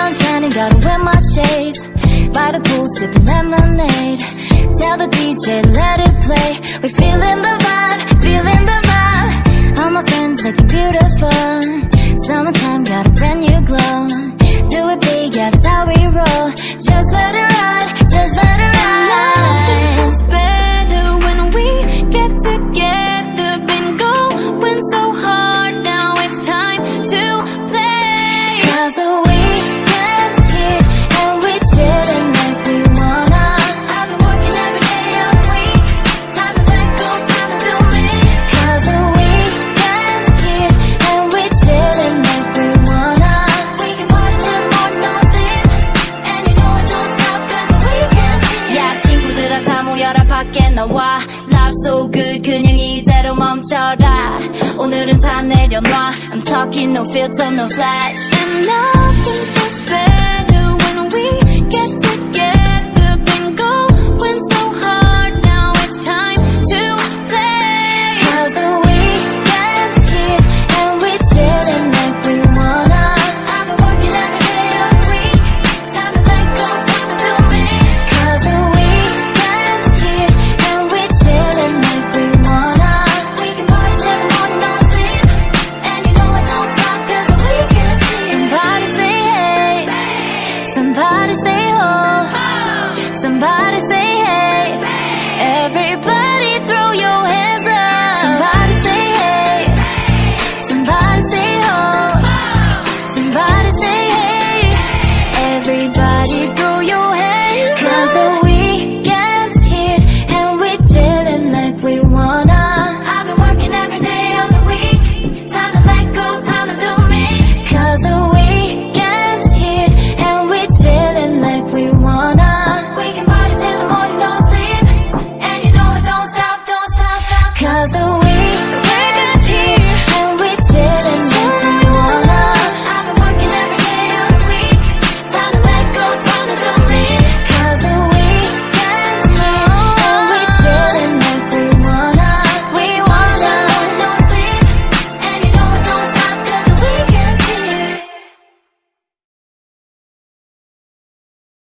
sunshine and gotta wear my shades By the pool sipping lemonade. Tell the DJ let it play. We feeling the vibe, feeling the vibe. All my friends looking beautiful. Summertime got a brand new glow. Do it big, yeah that's how we 모여라 밖에 나와 Love so good 그냥 이대로 멈춰라 오늘은 다 내려놔 I'm talking no filter no flash everybody the